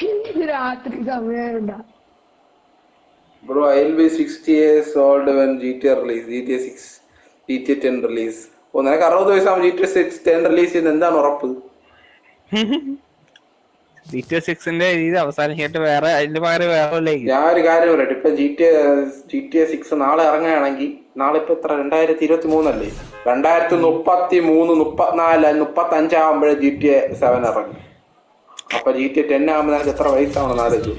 ഇത് രാത്രി സമയമുണ്ട. Bro I will be sixty years old when G T release G T six G T ten release ഓ നിനക്ക് അറുപത് വയസ്സാകുമ്പോൾ G T six ten release ചെയ്യുന്ന എന്താണ് ഉറപ്പ്? ജി ടി സിക്സിന്റെ ഇത് അവസാനിച്ചിട്ട് വേറെ അതിന്റെ പകരം വേറെ ഞാൻ ഒരു കാര്യം പറയട്ടെ ഇപ്പൊ G T G T six നാളെ ഇറങ്ങുകയാണെങ്കിൽ നാളെ ഇപ്പൊ എത്ര രണ്ടായിരത്തി ഇരുപത്തി മൂന്നല്ലേ രണ്ടായിരത്തി മുപ്പത്തി മൂന്ന് മുപ്പത്തിനാല് മുപ്പത്തി അഞ്ചാകുമ്പോഴേ ജി ടി സെവൻ ഇറങ്ങും. അപ്പൊ ജി ടി ടെൻ ആകുമ്പോൾ നിനക്ക് എത്ര വയസ്സാവണം ആലോചിച്ചു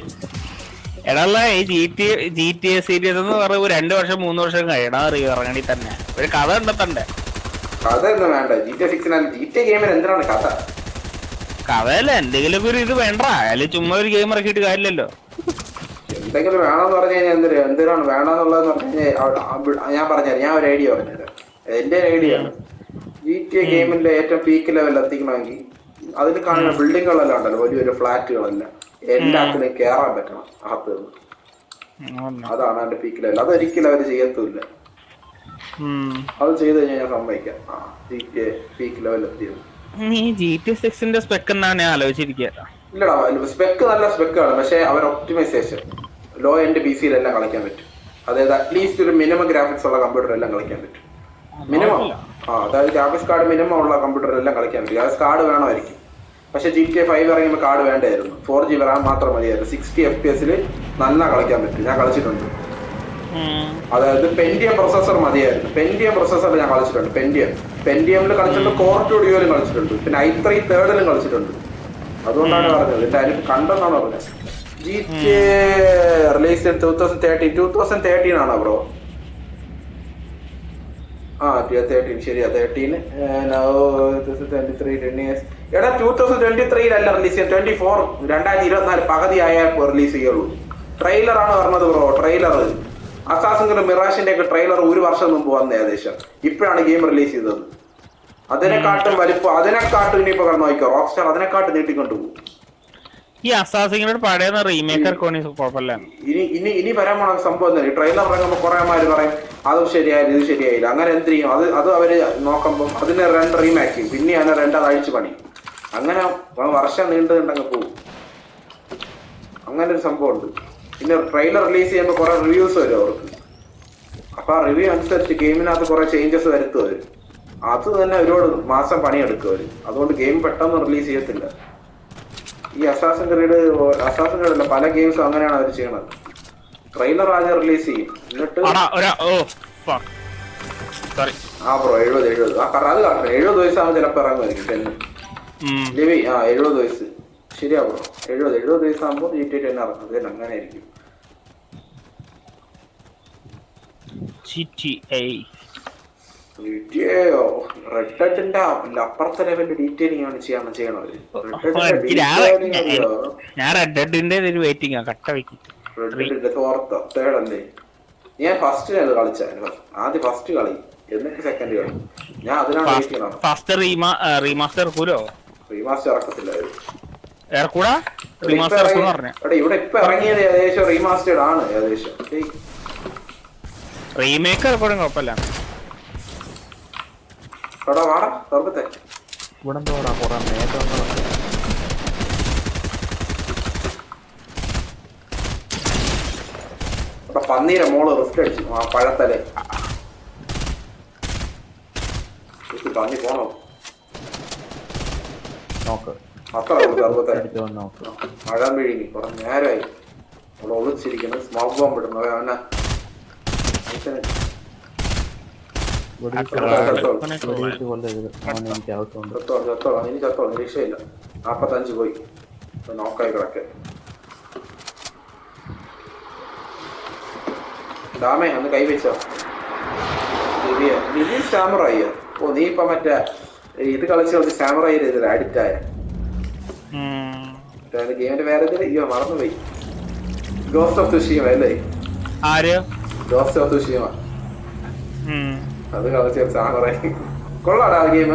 എടാ ഈ G T G T A series എന്ന് പറയുമ്പോൾ രണ്ടു വർഷം മൂന്ന് വർഷം കഴിയണം അറിയോ ഇറങ്ങണി തന്നെ. ഒരു കഥ ഉണ്ടെത്തണ്ടേ കഥ ഒന്നും വേണ്ട. ജി ടി സിക്സിനാൽ ജി ടി ഗെയിമിന് എന്തിനാണ് കഥ? കഥയല്ല എന്തെങ്കിലും ഒരു ഇത് വേണ്ട. അല്ലെ ചുമ്മാ ഒരു ഗെയിം ഇറക്കിയിട്ട് കാര്യമില്ലല്ലോ. എന്തെങ്കിലും വേണമെന്ന് പറഞ്ഞു കഴിഞ്ഞാൽ എന്തിനാ എന്തിനാണ് വേണമെന്നുള്ളതെന്ന് പറഞ്ഞു കഴിഞ്ഞാൽ ഞാൻ പറഞ്ഞുതരാം. ഞാൻ ഒരു ഐഡിയ പറഞ്ഞുതരാം. എന്റെ ഐഡിയ ആണ്. ജി ടി എ ഗെയിമിന്റെ ഏറ്റവും പീക്ക് ലെവലിൽ എത്തിക്കണമെങ്കിൽ അതിൽ കാണുന്ന ബിൽഡിങ്ങുകളെല്ലാം ഉണ്ടല്ലോ വലിയ വലിയ ഫ്ലാറ്റുകളെല്ലാം. എല്ലാത്തിനും കയറാൻ പറ്റണം അകത്ത് നിന്ന്. അതാണ് അതിന്റെ പീക്കിലല്ല അതൊരിക്കലും അവർ ചെയ്യത്തുമില്ല. അത് ചെയ്ത് കഴിഞ്ഞാൽ ഞാൻ സമ്മതിക്കാം. പീക്ക് ലെവൽ എത്തിയത്. ഈ ജി ടി സിക്സിന്റെ സ്പെക്ക് എന്നാണ് ഞാൻ ആലോചിച്ചിരിക്കുക ഇല്ലടാ സ്പെക്ക് നല്ല സ്പെക്കാണ് പക്ഷെ അവർ ഒപ്റ്റിമൈസേഷൻ ലോ എൻഡ് ബി സിയിലെല്ലാം കളിക്കാൻ പറ്റും. അതായത് അറ്റ്ലീസ്റ്റ് ഒരു മിനിമം ഗ്രാഫിക്സ് ഉള്ള കമ്പ്യൂട്ടറെല്ലാം കളിക്കാൻ പറ്റും. മിനിമം ആ അതായത് ഗ്രാഫിക്സ് കാർഡ് മിനിമം ഉള്ള കമ്പ്യൂട്ടറെല്ലാം കളിക്കാൻ പറ്റും. ഗ്രാഫിക്സ് കാർഡ് വേണമായിരിക്കും. പക്ഷെ ജി ടി ഫൈവ് ഇറങ്ങിയപ്പോൾ കാർഡ് വേണ്ടായിരുന്നു. ഫോർ ജി റാം മാത്രം മതിയായിരുന്നു. സിക്സ്റ്റി എഫ് പി എസിൽ നല്ല കളിക്കാൻ പറ്റും. ഞാൻ കളിച്ചിട്ടുണ്ട്. അതായത് പെൻഡിയം പ്രൊസസർ മതിയായിരുന്നു. പെൻഡിയം പ്രൊസസർ ഞാൻ കളിച്ചിട്ടുണ്ട്. പെൻഡിയം പെൻഡിയമിൽ കളിച്ചിട്ടുണ്ട് കോർ സ്റ്റുഡിയോയിലും കളിച്ചിട്ടുണ്ട്. പിന്നെ ഐ ത്രീ തേർഡിലും കളിച്ചിട്ടുണ്ട്. അതുകൊണ്ടാണ് പറഞ്ഞത്. എന്റെ അനുഭവം കണ്ടെന്നാണ് പറഞ്ഞത്? G T release two thousand thirteen two thousand thirteen ആണോ ബ്രോ ആ തേർട്ടീൻ ശരിയാ. Thirteen twenty three ten years എടാ ടൂ തൗസൻഡ് ട്വന്റി ത്രീയിലല്ല റിലീസ് ചെയ്യാം ട്വന്റി ഫോർ രണ്ടായിരത്തി ഇരുപത്തിനാല് പകുതി ആയാൽ റിലീസ് ചെയ്യുള്ളൂ. ട്രെയിലർ ആണ് പറഞ്ഞത് ബ്രോ ട്രെയിലർ അസാസിന്റെ മിറാഷിന്റെ ഒക്കെ ട്രെയിലർ ഒരു വർഷം മുമ്പ് വന്ന ഏകദേശം. ഇപ്പോഴാണ് ഗെയിം റിലീസ് ചെയ്തത്. അതിനെക്കാട്ടും വലിപ്പം അതിനെക്കാട്ടും ഇനിയിപ്പോ കടന്നു നോക്കിയോ റോക്ക് സ്റ്റാർ അതിനെക്കാട്ടും നീട്ടിക്കൊണ്ടു പോകും. ഈ അസാസിങ്ങളുടെ പഴയ റീമേക്കർ ഇനി ഇനി ഇനി വരാൻ പോണ സംഭവം തന്നെ ട്രെയിലർ ഇറങ്ങുമ്പോൾ കുറെ മാര് പറയും അത് ശരിയായില്ല ഇത് ശരിയായില്ല. അങ്ങനെ എന്ത് ചെയ്യും? അത് അത് അവർ നോക്കുമ്പോൾ അതിനെ രണ്ട് റീമാക്ക് പിന്നെയാണ് രണ്ടത് അഴിച്ചു പണി അങ്ങനെ വർഷം നീണ്ടു നീണ്ടങ്ങ് പോകും അങ്ങനെ ഒരു സംഭവം ഉണ്ട് പിന്നെ ട്രെയിലർ റിലീസ് ചെയ്യുമ്പോൾ കുറെ റിവ്യൂസ് വരും അവർക്ക്. അപ്പൊ ആ റിവ്യൂ അനുസരിച്ച് ഗെയിമിനകത്ത് കുറെ ചേഞ്ചസ് വരുത്തും അവർ. അത് തന്നെ ഒരുപാട് മാസം പണിയെടുക്കും അവർ. അതുകൊണ്ട് ഗെയിം പെട്ടെന്ന് റിലീസ് ചെയ്യത്തില്ല. ഈ അസാസിൻ ക്രീഡ് അസാസിൻ ക്രീഡ് അല്ല പല ഗെയിംസും അങ്ങനെയാണ് അവർ ചെയ്യണത്. ട്രെയിലർ ആദ്യം റിലീസ് ചെയ്യും. എന്നിട്ട് ആ ബ്രോ എഴുപത് എഴുപത്. ആ കാരണം അത് കാരണം എഴുപത് വയസ്സാകുമ്പോൾ ചിലപ്പോൾ ഇറങ്ങുമായിരിക്കും. ലിവി ആ എഴുപത് വയസ്സ്. ശരിയാ ബ്രോ എഴുപത് എഴുപത് വയസ്സാകുമ്പോൾ ജി ടി ടെൻ തന്നെ അങ്ങനെ ആയിരിക്കും അപ്പുറത്തെ ലെവലിൽ ഡീറ്റെയിലിംഗ് ആണ് ചെയ്യണത് ഞാൻ റെഡ് ഡെഡിന്റെ ഒരു വെയിറ്റിംഗ് ആ കട്ട വെക്കും റെഡ് ഡെഡിന്റെ ഫോർത്ത് തേർഡ് അല്ലേ? ഞാൻ കളിച്ചായിരുന്നു. ആദ്യം ഫസ്റ്റ് കളി. എന്നിട്ട് സെക്കൻഡ് കളി. ഞാൻ അതിനാണ് ഫസ്റ്റ് റീമാ റീമാസ്റ്റർ ഇറക്കൂലോ റീമാസ്റ്റർ ഇറക്കത്തില്ല അവർ. ഇറക്കൂടാ? ഇവിടെ ഇപ്പൊ റീമാസ്റ്റർ ഇറക്കും ഇറങ്ങി- പറഞ്ഞ. എടാ, ഇവിടെ ഇപ്പൊ ഇറങ്ങിയത് ഏകദേശം റീമാസ്റ്റേഡ് ആണ് ഏകദേശം. ഏയ്, റീമേക്ക് ഇറക്കൂടും കുഴപ്പമില്ല. എടാ വാടാ തുറക്കത്തെ ഇവിടെ എന്തോടാ കുറെ മേഘങ്ങളൊക്കെ. എടാ പന്നീരെ മോൾ റിസ്ക് അടിച്ചു. ആ പഴത്തലേ. പന്നി പോണോ? നോക്ക് മഴ വിഴുങ്ങി കുറെ നേരമായി അവിടെ ഒളിച്ചിരിക്കുന്നു സ്മോക്ക് ബോംബ് ഇടുന്നു അവനെ ഇനി ചത്തോളാം രക്ഷയില്ല നാപ്പത്തഞ്ച് പോയി നോക്കായി കിടക്കെ ഡാമേ അന്ന് കൈവച്ചോ ലിവിയ ലിവി സ്റ്റാമറായി ഓ നീ ഇപ്പൊ മറ്റേ ഇത് കളിച്ച് കളിച്ച് സാമറായി ഇതിൽ അഡിക്റ്റ് ആയ. ഗെയിമിന്റെ വേറെ അയ്യോ മറന്നുപോയി. ഗോസ്റ്റ് ഓഫ് തുഷിയമ അല്ലേ? ആര്? ഗോസ്റ്റ് ഓഫ് ഉം. അത് കളിച്ച് സാമറായി കൊള്ളാടാ ഗെയിം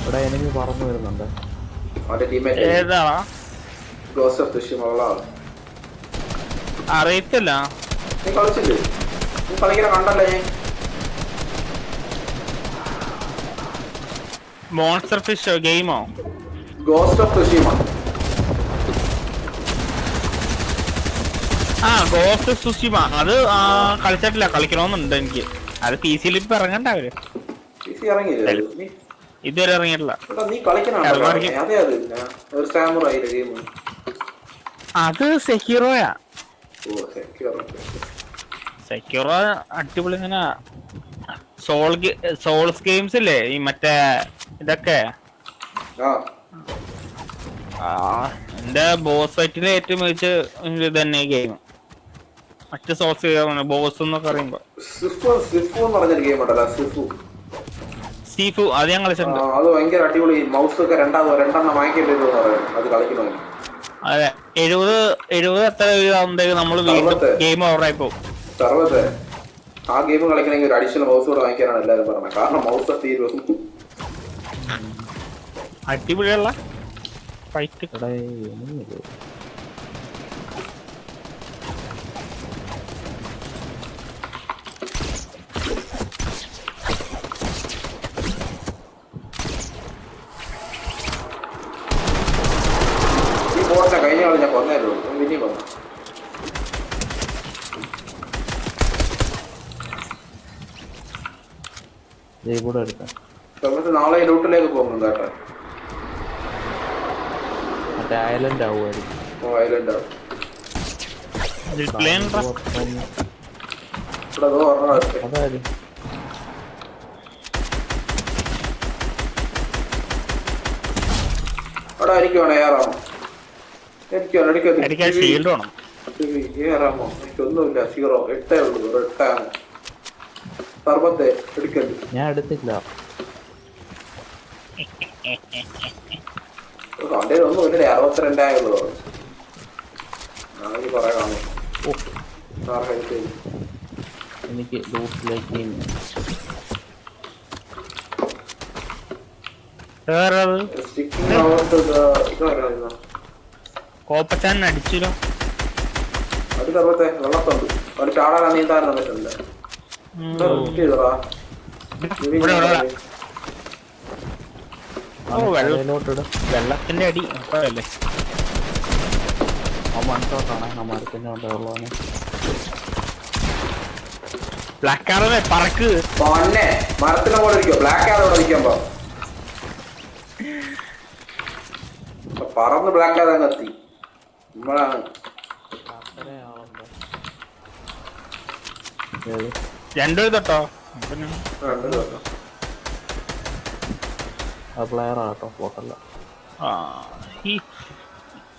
ഇവിടെ എനിക്ക് പറന്നു വരുന്നുണ്ട്. അവന്റെ ടീമേറ്റ് ഗോസ്റ്റ് ഓഫ് തുഷിയമ ഉള്ളതാണ് അറിയത്തില്ല. നീ കളിച്ചില്ലേ? നീ കളിക്കുന്ന കണ്ടല്ലേ? മോൺസ്റ്റർ ഫിഷ് ഗെയിമോ ഗോസ്റ്റ് ഓഫ് സുഷിമ ആ ഗോസ്റ്റ് ഓഫ് സുഷിമ അത് കളിച്ചിട്ടില്ല. കളിക്കണമെന്നുണ്ട് എനിക്ക്. അത് പി സിയിൽ ഇപ്പൊ ഇറങ്ങണ്ട അവർ. ഇതുവരെ ഇറങ്ങിയിട്ടില്ല. അത് സെക്യൂറോയാ സെക്യൂറോ അടിപൊളി ഇങ്ങനെ സോൾ സോൾസ് ഗെയിംസ് ഇല്ലേ? ഈ മറ്റേ ഇതൊക്കെ? എന്റെ ബോസ് ഫൈറ്റിലെ ഏറ്റവും മികച്ച ഇത് തന്നെ ഗെയിം മറ്റു സോൾസ് ബോസ് എന്നൊക്കെ പറയുമ്പോ. സീഫു അത് ഞാൻ കളിച്ചിട്ടുണ്ട്. അത് ഭയങ്കര അടിപൊളി മൗസ് ഒക്കെ രണ്ടാമത് രണ്ടെണ്ണം വാങ്ങിക്കേണ്ടി വരും എന്ന് പറയുന്നത് അത് കളിക്കണമെങ്കിൽ അതെ. എഴുപത് എഴുപത് എത്ര ആകുമ്പോഴത്തേക്ക് നമ്മൾ വീണ്ടും. ഗെയിം ഓവറായി പോകും. സർവത്തെ ആ ഗെയിം കളിക്കണമെങ്കിൽ ഒരു അഡീഷണൽ മൗസ് കൂടെ വാങ്ങിക്കാനാണ് എല്ലാവരും പറഞ്ഞത്. കാരണം മൗസ് തീരും അടിപൊളിയുള്ള ഫൈറ്റ് കഴിഞ്ഞ ആൾ ഞാൻ കൊന്നേല്ലോ പിന്നെയും കൊന്നു. ദേ ഇവിടെ എടുക്കാം. നമ്മൾ നാളെ ലൂട്ടിലേക്ക് പോകുന്നുണ്ട് കേട്ടോ. മറ്റേ ഐലൻഡ് ആവുമായിരിക്കും. ഓ ഐലൻഡ് ആവും. ഇവിടെ അതായത് അവിടെ ആയിരിക്കുവാണ് ഏറാമോ? എനിക്കാണ് എനിക്ക് എനിക്കത് ഷീൽഡ് വേണം. ഏറാമോ? എനിക്കൊന്നുമില്ല സീറോ എട്ടേ ഉള്ളൂ ഒരു എട്ടാണ്. സർബത്തെ എടുക്കൽ ഞാൻ എടുത്തില്ല അവന്റെ അറുപത്തിരണ്ടായുള്ളൂ ചെയ്തു എനിക്ക് ലൂട്ടിലേക്ക് കോപ്പച്ചാൻ അടിച്ചില്ലോ വെള്ളത്തുണ്ട് ഒരു ചാടാൻ നീന്താൻ തന്നിട്ടുണ്ട് ഉം. ചെയ്തോടാ ഇവിടെ ഇവിടെ ഇവിടെ. ഓ വെള്ളം കരയിലോട്ടിട് വെള്ളത്തിന്റെ അടി കൊണ്ടുള്ളവന് ബ്ലാക്ക് കാറല്ലേ പറക്ക്. മരത്തിന്റെ പോലെ ഇരിക്കോ. ബ്ലാക്ക് ആദോടെ ഇരിക്കുമ്പോ പറന്ന് ബ്ലാക്ക് ആദം കത്തി നമ്മളാണ്. ഏത് രണ്ടുപേരും തൊട്ടോ രണ്ടും കേട്ടോ. പ്ലെയർ ആട്ടോ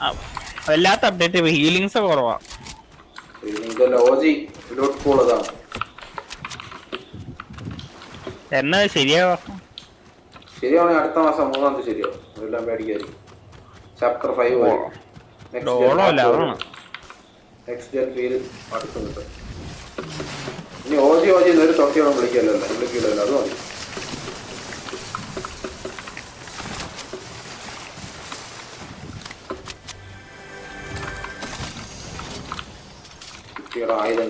ആ, വല്ലാത്ത അപ്ഡേറ്റ് ഹീലിങ്സ് കുറവാ. എന്നാ ശരിയാവാ? ശരിയാണെങ്കിൽ അടുത്ത മാസം മൂന്നാം തീയതി ശരിയാവും. എല്ലാം പേടിക്കായിരിക്കും ചാപ്റ്റർ ഫൈവ് നെക്സ്റ്റ് ജൻ ഫീൽ അടുത്തുണ്ട്. ഇനി ഓജി ഓജി ഒരു തൊട്ടിയോളം വിളിക്കല്ലോ വിളിക്കില്ലല്ലോ അത് മതി. ആയുധം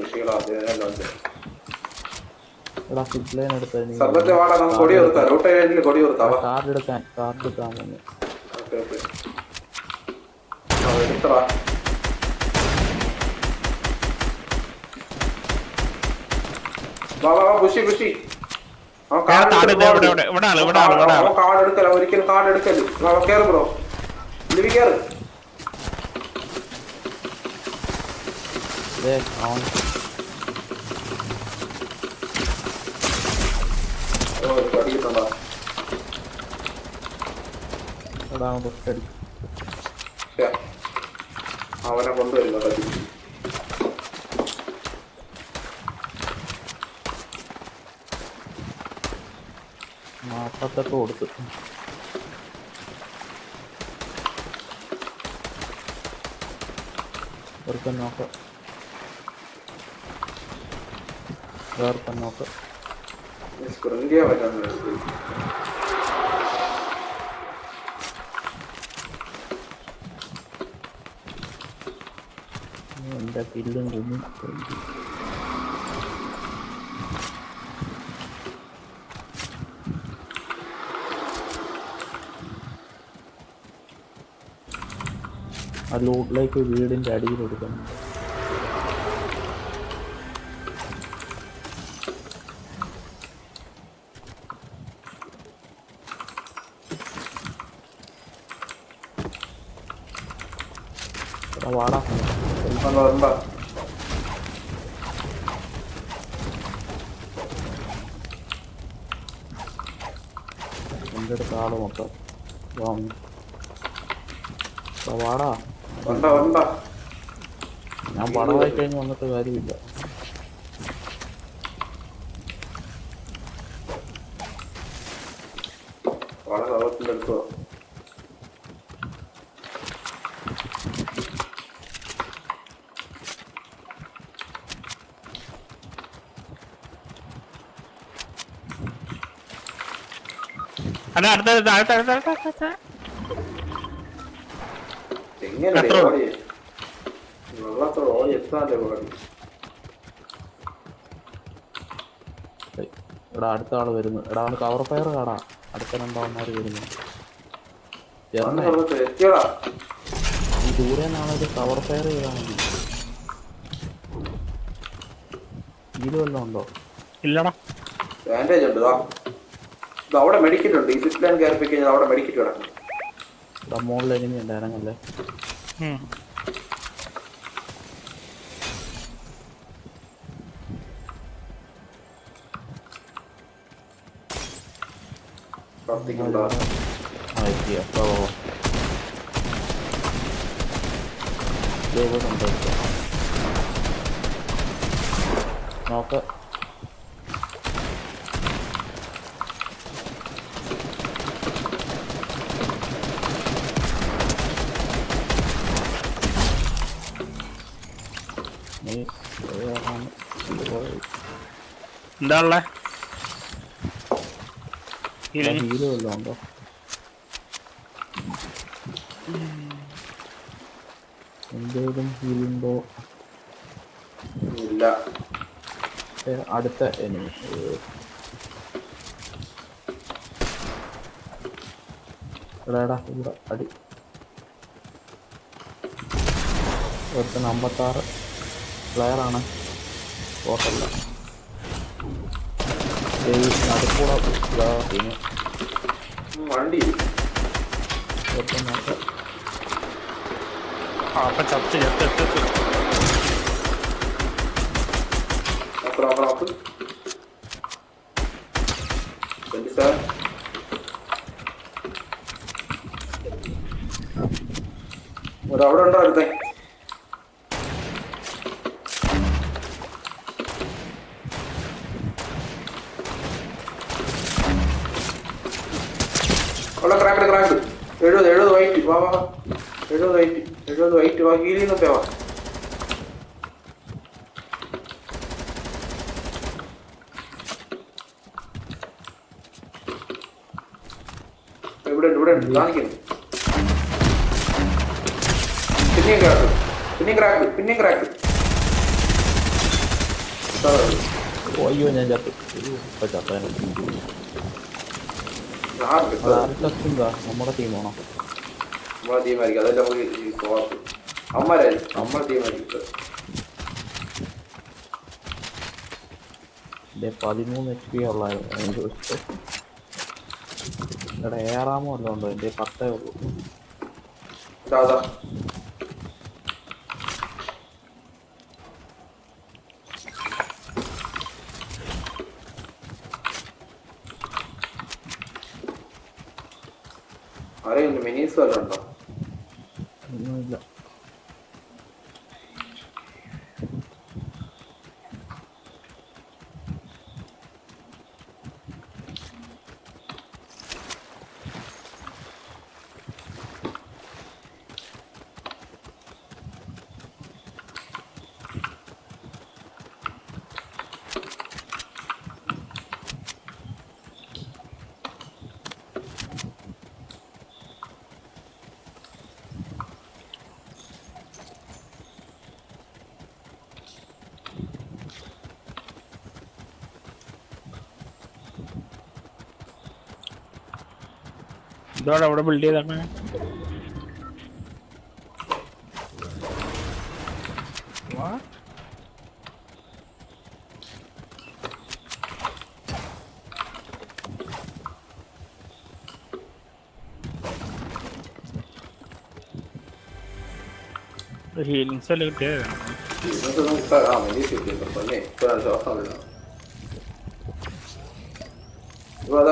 സർബത്തെ വാടാ നമുക്ക് കൊടി നിർത്താം റൂട്ട് ഏരിയയിൽ കൊടി നിർത്താം. കാർഡ് എടുക്കാൻ കാർഡ് എടുക്കാൻ ഓക്കേ, ഓക്കേ. ആ, എടുത്തടാ വാ. വാ പുഷി പുഷി. ഒരിക്കലും കാർഡ് എടുക്കൽ കേറ് ബ്രോ. ലിവി കേറ് ദേ അവൻ ഓ ഒരു കടി കിട്ടണ്ടാ എടാ അവൻ തൊട്ട് അടിക്കും ശ്ശെ. അവനെ കൊണ്ടുവരുന്നു നാപ്പത്തെട്ട് കൊടുത്തു. ഒരുക്കം നോക്ക. വേർത്തൻ നോക്ക് എന്താ കില്ലും കുഞ്ഞും ആ ലോട്ടിലേക്ക് വീടിന്റെ അടിയിൽ എടുക്കണം വാടാ എന്റെ അടുത്ത് ആൾ മൊത്തം വാടാ ഞാൻ പടമായി കഴിഞ്ഞ് വന്നിട്ട് കാര്യമില്ല വളരെ ലോകത്തിന്റെ അടുത്ത് വാ. അതാ അടുത്ത അടുത്ത എടാ അടുത്ത ആൾ വരുന്നു. എടാ അവന് കവർ ഫയർ കാടാ അടുത്ത രണ്ടാമന്മാര് വരുന്നു. ഈ ദൂരെ നിന്നാണെങ്കിൽ കവർ ഫയർ ചെയ്താൽ മതി ഇതിൽ വല്ലതും ഉണ്ടോ? ഇല്ലടാ. ഉണ്ട് അവിടെ മെഡിക്കറ്റ് ഉണ്ട്. ഈ സിക്സ് ലൈൻ കയറി കഴിഞ്ഞാൽ അവിടെ മെഡിക്കറ്റ് കിടക്കും. മുകളിൽ എനിമി ഉണ്ട് ഇറങ്ങല്ലേ? ഉം. പ്രാർത്ഥിക്കണ്ടോ ആ എത്തി അപ്പൊ ഇവിടെ ഉണ്ട് നോക്ക. എന്താ ഉള്ളേ ഉണ്ടോ? ഹീലുണ്ടോ ഇല്ല. അടുത്ത എനിമി എടാടാ എടാ ഇവിടെ അടി. ഒരുത്തൻ അമ്പത്താറ്. പ്ലെയർ ആണ്. ഓട്ടല്ല നടുക്കൂടെ ഇതാ ടീമ് ഉം, വണ്ടി ഒരുത്തൻ നോക്ക ആ, അപ്പൊ ചത്ത് ചത്ത് ചത്ത് ചത്ത്. നോക്ക് നോക്ക് നോക്ക് ട്വന്റി സെവൻ ഒരു അവിടെ ഉണ്ടോ അടുത്തേ അവിടെ ക്രാക്ക് ക്രാക്ക് എഴുപത് എഴുപത് വൈറ്റ് വാ വാ വാ. എഴുപത് വൈറ്റ് നിന്നൊക്കെ വാ ഇവിടെ ഉണ്ട് ഇവിടെ ഉണ്ട് കാണിക്കുന്നു പിന്നെയും ക്രാക്ക് പിന്നെയും ക്രാക്ക് പിന്നെയും ക്രാക്ക് അയ്യോ ഞാൻ ചത്തു നമ്മുടെ ടീമാണോ നമ്മുടെ ടീമായിരിക്കും അതല്ല നമുക്ക് അമ്മരായിരിക്കും നമ്മൾ ടീമായിരിക്കും പതിമൂന്ന് എച്ച് പി ഞാൻ ചോദിച്ചത് ഇവിടെ ഏറാമോ വല്ലതും ഉണ്ടോ? എന്റെ പത്തേ ഉള്ളൂ. അറിയില്ല മിനീസ് വല്ലതും ഉണ്ടോ? ഒന്നുമില്ല. ഇതോടെ അവിടെ ബിൽഡ് ചെയ്താണ് ഹീലിംഗ് അല്ലേ കിട്ടിയത്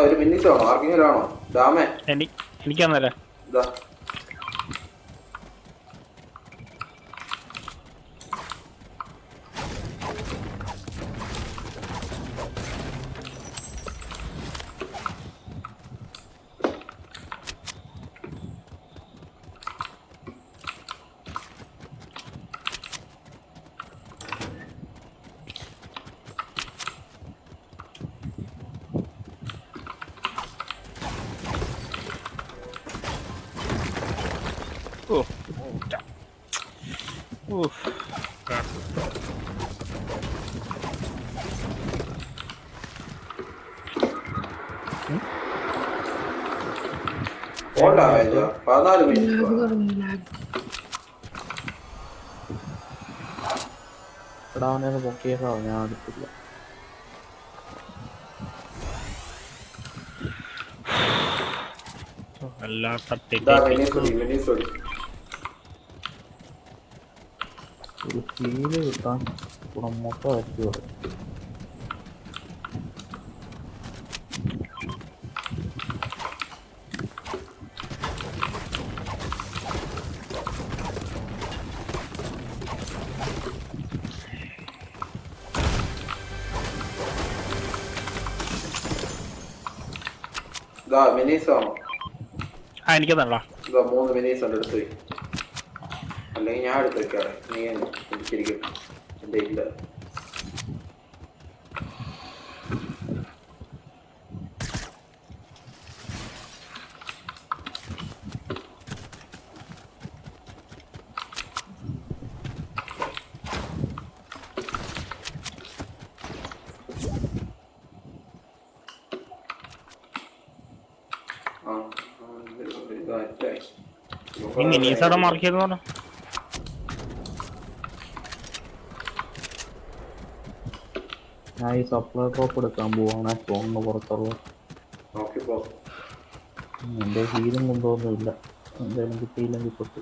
ഒരു മിനിസ് ആർക്കെങ്കിലും ആണോ ഡാമേ. എനിക്ക് എനിക്കാന്നല്ലേ ഇതാ ഓൾഡാ വേജ പതിനാല് മിനിറ്റ് പൊക്കിയേക്കാവോ ഞാൻ അടുത്തില്ല ഒരു ഫീൽ കിട്ടാൻ മൊത്തം അടിച്ചു പറയും ഇതാ മിനീസ് ആണോ ആ എനിക്കതല്ല ഇതാ മൂന്ന് മിനീസ് ഉണ്ട് എടുത്ത് അല്ലെങ്കിൽ ഞാൻ എടുത്തു വെക്കാറ്. നീ എനിക്കിരിക്കും എന്റെ ഇല്ല ആ ആ, ഇത് ഇത് അറ്റായി. നീ മിനീസ് അവിടെ മാർക്ക് ചെയ്തെന്ന് പറഞ്ഞു? ഞാൻ ഈ സപ്ലൈ ഡ്രോപ്പ് എടുക്കാൻ പോവാണ്. ഫോണിന് പുറത്തുള്ള. എന്റെ ഹീലും കൊണ്ടുപോകുന്നില്ല എന്തായാലും കിട്ടിയില്ലെങ്കിൽ പൊട്ടി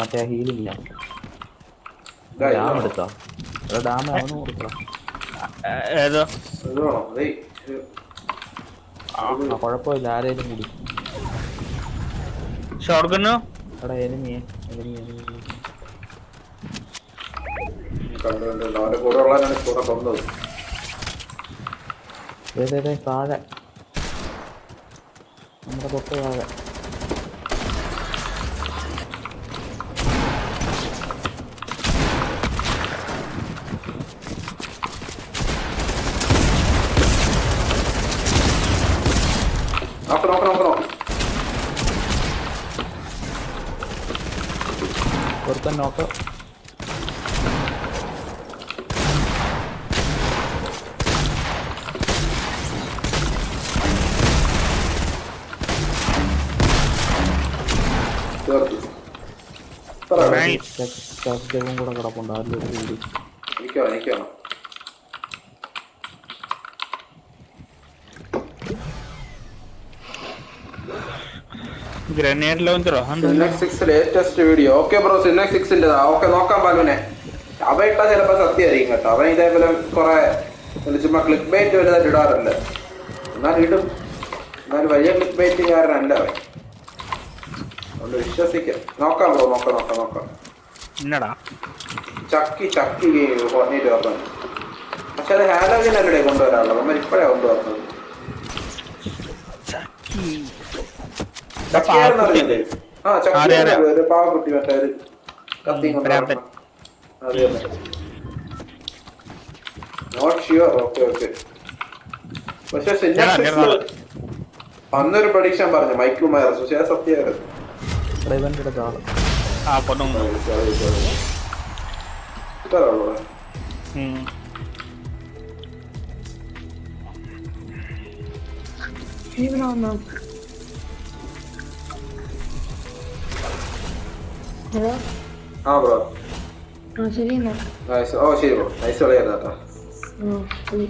മറ്റേ ഹീലില്ല ഇതാ, ഡാം? എടുത്താ? എടാ ഡാം അവന് കൊടുക്കണം ഏതോ? കുഴപ്പമില്ല. ആരേലും കൂടി. ഗണ്ണോ എടാ എനിമിയെ എനിമി എനിമി കണ്ടു അവന്റെ കൂടെ ഉള്ളവനാണ് കൂടെ കൊന്നത് ഏതേതേ താഴെ. നമ്മുടെ തൊട്ട് താഴെ നോക്ക് നോക്ക് ഒരുത്തൻ നോക്ക്. ചക്കവും കൂടെ കിടപ്പുണ്ട്. അതിലൊരു കൂടി എനിക്കോ എനിക്കാണോ ഗ്രനേഡ് ലോഞ്ചറോ ലേറ്റസ്റ്റ് വീഡിയോ ഓക്കെ ബ്രോ സിനക് സിക്സിന്റെ ഓക്കെ നോക്കാം പാലുവിനെ അവ ഇട്ടാ ചിലപ്പോ സത്യമായിരിക്കും കേട്ടോ. അവൻ ഇതേപോലെ കുറെ ചുമ്മാ ക്ലിക്ക് ബൈറ്റ് വലുതായിട്ട് ഇടാറുണ്ട്. എന്നാലും ഇടും. എന്നാലും വലിയ ക്ലിക്ക് ബൈറ്റുകാരനല്ല അവൻ. അതുകൊണ്ട് വിശ്വസിക്കാം. നോക്കാം ബ്രോ നോക്കാം നോക്കാം നോക്കാം. എന്നടാ ചക്കി ചക്കി ഹോർണേറ്റ് പറഞ്ഞു പക്ഷെ അത് ഹാലോജിൻ അല്ലേ കൊണ്ടുവരാനുള്ളത്? നമ്മൾ ഇപ്പോഴാണ് കൊണ്ടുവരുന്നത് ചക്കി. പാവക്കുട്ടി. മറ്റേ കത്തിയും കൊണ്ട് ഭ്രാന്തൻ. നടക്കണം. അതെ നോട്ട് ഷ്യൂർ ഓക്കെ ഓക്കെ പക്ഷെ. അന്നൊരു പ്രഡിക്ഷൻ പറഞ്ഞു. മൈക്കു മൈറസ് പക്ഷെ സത്യമായിരുന്നു. ഇവിടെ വന്നോ ഹലോ ആ ബ്രോ ആ ശരി എന്നാ. നൈസ് ഓ ശരി ബ്രോ നൈസ് കളിയായിരുന്നു കേട്ടോ. ആ ശരി.